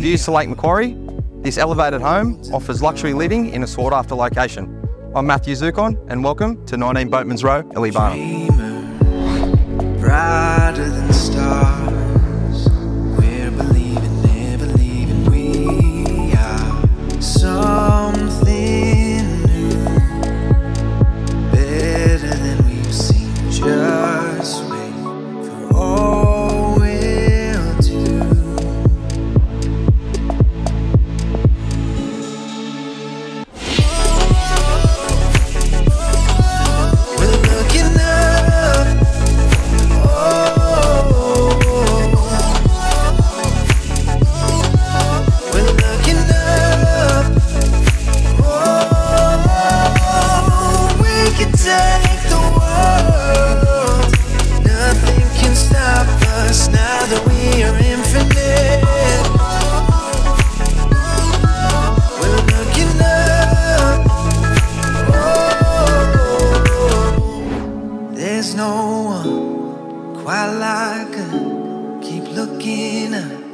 views to Lake Macquarie, this elevated home offers luxury living in a sought after location. I'm Matthew Zukon and welcome to 19 Boatman's Row. Brighter than take the world. Nothing can stop us now that we are infinite. We're looking up. Oh, there's no one quite like her. Keep looking up.